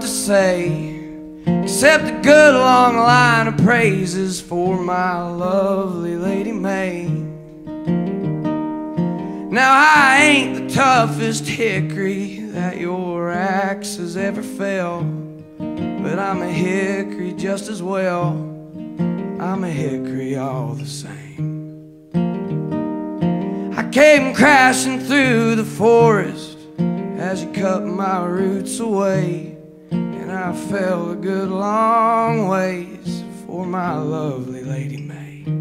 to say. Except a good long line of praises for my lovely Lady May. Now I ain't the toughest hickory that your axe has ever felled But I'm a hickory just as well. I'm a hickory all the same. I came crashing through the forest as you cut my roots away, I fell a good long ways for my lovely Lady May.